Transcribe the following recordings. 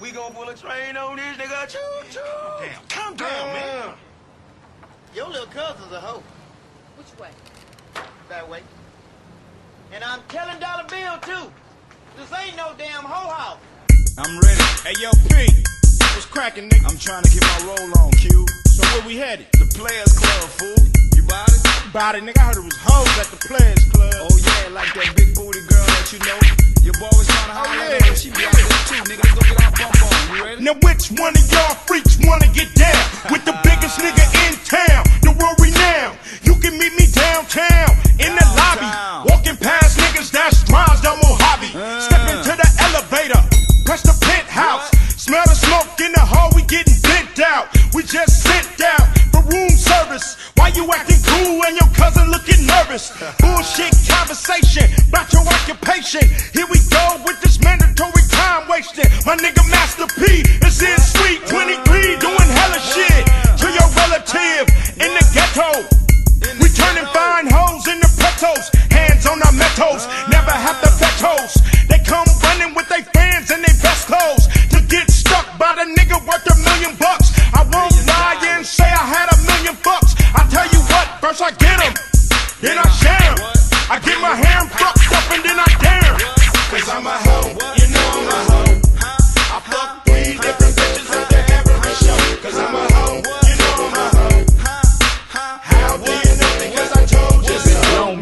We gon' pull a train on this nigga. Choo choo. Damn, calm down, man. Uh, Your little cousin's a hoe. Which way? That way. And I'm telling Dollar Bill too. This ain't no damn hoe house. I'm ready. Hey, yo, P. What's cracking, nigga? I'm trying to get my roll on, Q. So where we headed? The Players Club, fool. You bought it? Bought it, nigga. I heard it was hoes at the Players of y'all freaks wanna get down with the biggest nigga in town? The world renowned. You can meet me downtown in the lobby, walking past niggas. That's Mazda Mojave. Uh. Step into the elevator, press the penthouse. Smell the smoke in the hall. We getting bent out. We just sit down for room service. Why you acting cool and your cousin looking nervous? Bullshit conversation about your occupation. Here we on never have to petos. They come running with their fans and their best clothes to get stuck by the nigga worth a million bucks. I won't lie and say I had a million bucks. I tell you what, first I get get 'em, then I share 'em. I get my hair fucked up and then I dare 'em. Cause I'm a hoe, you know I'm a hoe. I fuck three different bitches at the every show. Cause I'm a hoe, you know I'm a hoe. How do you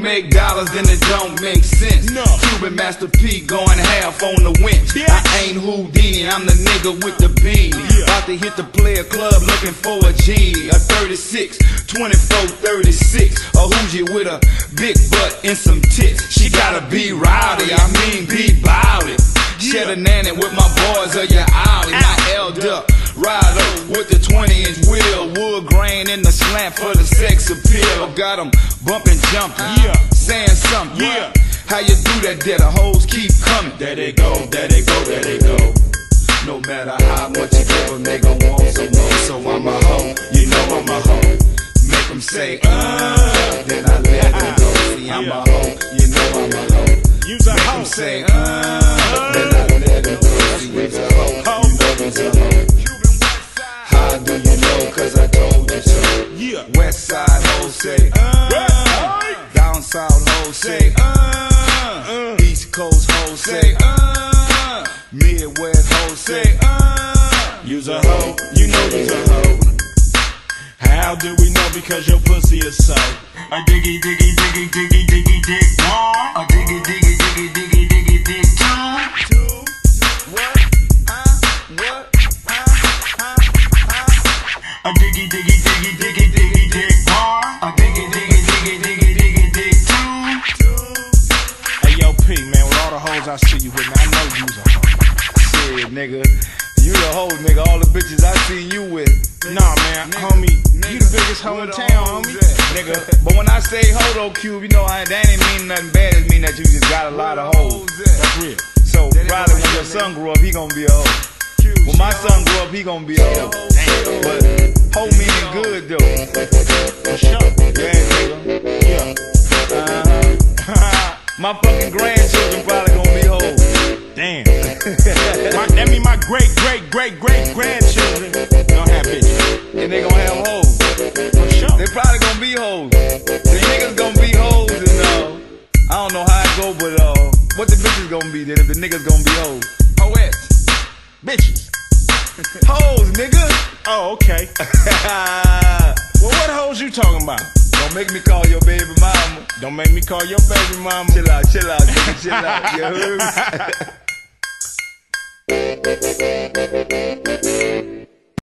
make dollars, then it don't make sense. No. Cuban Master P going half on the winch. Yeah. I ain't Houdini, I'm the nigga with the bean. About to hit the player club looking for a G. A 36, 24, 36. A Hoogie with a big butt and some tits. She gotta be rowdy, I mean be bowdy. Shed a nanny with my boys or you out. My elder, ride up with the 20 inch wheel. Wood grain in the slant for the sex appeal. Got 'em bumping, jumping, Yeah. saying something. Yeah. How you do that, there the hoes keep coming. There they go, there they go, there they go. No matter how much you give 'em, they gon' want some more. So I'm a hoe, you know I'm a hoe. Make 'em say, uh, then I let them go. See, I'm a hoe, you know I'm a hoe. Use a Make hoe. say, uh, then I let them go. See, it's a hoe, you know it's a hoe. Cause I told you so. Yeah. West side hoes say, uh, down south hoes say, uh, East Coast hoes say, uh, Midwest hoes say, uh, Use a hoe, you know use a hoe. How do we know? Because your pussy is so. A diggy diggy diggy diggy diggy dick. A diggy diggy diggy diggy diggy nigga. You the hoe, nigga. All the bitches I see you with. Nah man, homie, you the biggest hoe in town, homie. Nigga. But when I say hoe though, Cube, you know, I, that ain't mean nothing bad. It mean that you just got a lot of hoes. That's real. So probably when your son grow up, he gonna be a hoe. When my son grow up, he gonna be a hoe. But hoe meaning good though. For sure. Yeah, nigga. Yeah. Uh-huh. my fucking grandchildren my, that mean my great, great, great, great grandchildren don't have bitches. And they gonna have hoes. For sure. They probably gonna be hoes. The niggas gonna be hoes and uh, I don't know how it go, but uh, what the bitches gonna be then if the niggas gonna be hoes? Hoettes. Bitches. Hoes, nigga. Oh, okay. Well, what hoes you talking about? Don't make me call your baby mama. Don't make me call your baby mama. Chill out, chill out, nigga, chill out. You heard me? Thank you.